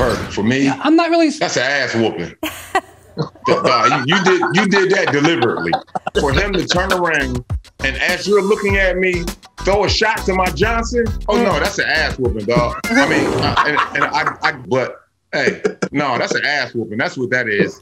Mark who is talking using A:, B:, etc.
A: perfect. For me,
B: I'm not really.
A: That's an ass whooping. uh, you, you, did you did that deliberately. For him to turn around and as you're looking at me, throw a shot to my Johnson. Oh no, that's an ass whooping, dog. I mean, uh, and, and I, I, but hey, no, that's an ass whooping. That's what that is.